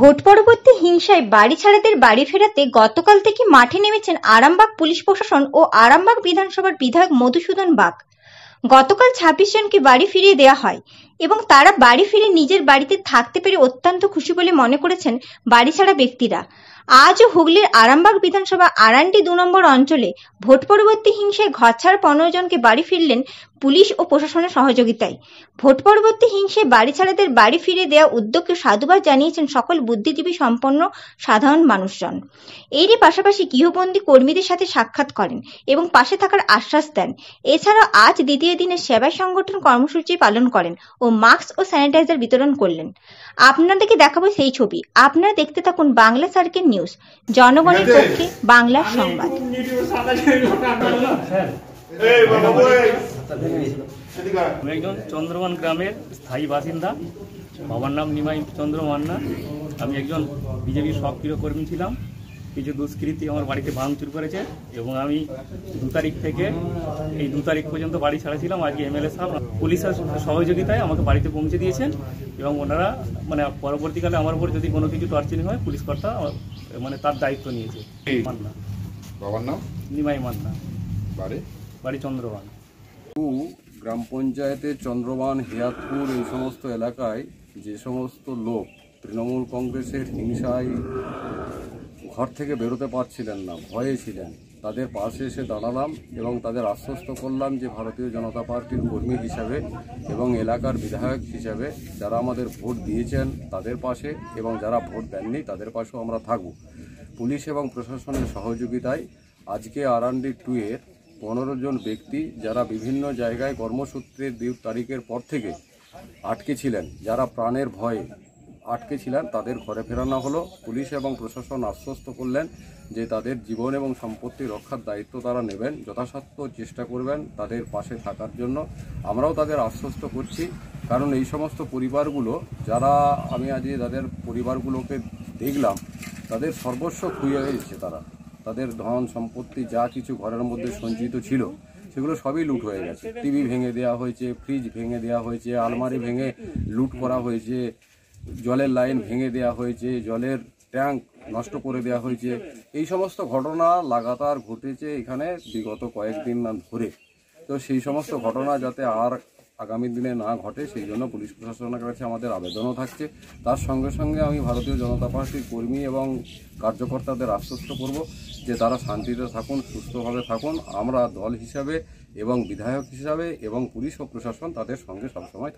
Vote পরবর্তী হিংসায় বাড়ি ছাড়াদের বাড়ি ফেরাতে গতকাল থেকে মাঠে নেমেছেন আরামবাগ পুলিশ প্রশাসন ও আরামবাগ বিধানসভার বিধায়ক মধুসূদন বাগ। গতকাল ছাব্বিশ জনকে বাড়ি ফিরিয়ে দেওয়া হয় এবং তারা বাড়ি ফিরে নিজের বাড়িতে থাকতে পেরে অত্যন্ত খুশি বলে মনে করেছেন বাড়ি ছাড়া ব্যক্তিরা। আজও হুগলির আরামবাগ বিধানসভা আরান্ডি দু নম্বর অঞ্চলে ভোট পরবর্তী হিংসায় ঘরছাড়া পনেরো জনকে বাড়ি ফিরলেন পুলিশ ও প্রশাসনের সহযোগিতায়। ভোট পরবর্তী হিংসায় বাড়ি ছাড়াদের বাড়ি ফিরে দেওয়া উদ্যোগকে সাধুবাদ জানিয়েছেন সকল বুদ্ধিজীবী সম্পন্ন সাধারণ মানুষজন। এরই পাশাপাশি গৃহবন্দী কর্মীদের সাথে সাক্ষাৎ করেন এবং পাশে থাকার আশ্বাস দেন। এছাড়াও আজ দ্বিতীয় দিনে সেবা সংগঠন কর্মসূচি পালন করেন ও মাস্ক ও স্যানিটাইজার বিতরণ করলেন। আপনাদেরকে দেখাবো সেই ছবি। আপনারা দেখতে থাকুন বাংলা সার্কেল নিউজ। জনগণের পক্ষে বাংলার সংবাদ। আমি একজন চন্দ্রমান গ্রামের স্থায়ী বাসিন্দা। বাবার নাম নিমাই চন্দ্র মান্না। আমি একজন বিজেপির সক্রিয় কর্মী ছিলাম। কিছু দুষ্কৃতী আমার বাড়িতে ভাঙচুর করেছে এবং আমি দু তারিখ থেকে এই দু তারিখ পর্যন্ত বাড়ি ছাড়া ছিলাম আজকে এমএলএ সাহেব পুলিশের সহযোগিতায় আমাকে বাড়িতে পৌঁছে দিয়েছেন এবং ওনারা মানে পরবর্তীকালে আমার উপর যদি কোনো কিছু টর্চারিং হয় পুলিশ কর্তা মানে তার দায়িত্ব নিয়েছে। মান্না। বাবার নাম? নিমাই মান্না। বাড়ি? বাড়ি চন্দ্রবান টু গ্রাম পঞ্চায়েতের চন্দ্রবান হিয়াতপুর এই সমস্ত এলাকায় যে সমস্ত লোক তৃণমূল কংগ্রেসের হিংসায় ঘর থেকে বেরোতে পারছিলেন না, ভয়ে ছিলেন। তাদের পাশে এসে দাঁড়ালাম এবং তাদের আশ্বস্ত করলাম যে ভারতীয় জনতা পার্টির কর্মী হিসাবে এবং এলাকার বিধায়ক হিসাবে যারা আমাদের ভোট দিয়েছেন তাদের পাশে এবং যারা ভোট দেননি তাদের পাশেও আমরা থাকব। পুলিশ এবং প্রশাসনের সহযোগিতায় আজকে আরান্ডি টু এর পনেরো জন ব্যক্তি যারা বিভিন্ন জায়গায় কর্মসূত্রের দু তারিখের পর থেকে আটকে ছিলেন, যারা প্রাণের ভয়ে আটকে ছিলেন, তাদের ঘরে ফেরানো হলো। পুলিশ এবং প্রশাসন আশ্বস্ত করলেন যে তাদের জীবন এবং সম্পত্তি রক্ষার দায়িত্ব তারা নেবেন, যথাসাধ্য চেষ্টা করবেন তাদের পাশে থাকার জন্য। আমরাও তাদের আশ্বস্ত করছি, কারণ এই সমস্ত পরিবারগুলো, যারা আমি আজকে তাদের পরিবারগুলোকে দেখলাম, তাদের সর্বস্ব খুইয়ে গেছে তারা। তাদের ধন সম্পত্তি যা কিছু ঘরের মধ্যে সঞ্চিত ছিল, সেগুলো সবই লুট হয়ে গেছে। টিভি ভেঙে দেওয়া হয়েছে, ফ্রিজ ভেঙে দেওয়া হয়েছে, আলমারি ভেঙে লুট করা হয়েছে জলের লাইন ভেঙে দেওয়া হয়েছে, জলের ট্যাঙ্ক নষ্ট করে দেওয়া হয়েছে। এই সমস্ত ঘটনা লাগাতার ঘটেছে এখানে বিগত কয়েকদিন না ধরে। তো সেই সমস্ত ঘটনা যাতে আর আগামী দিনে না ঘটে, সেই জন্য পুলিশ প্রশাসনের কাছে আমাদের আবেদনও থাকছে। তার সঙ্গে সঙ্গে আমি ভারতীয় জনতা পার্টির কর্মী এবং কার্যকর্তাদের আশ্বস্ত করব যে তারা শান্তিতে থাকুন, সুস্থভাবে থাকুন। আমরা দল হিসাবে এবং বিধায়ক হিসাবে এবং পুলিশ ও প্রশাসন তাদের সঙ্গে সবসময়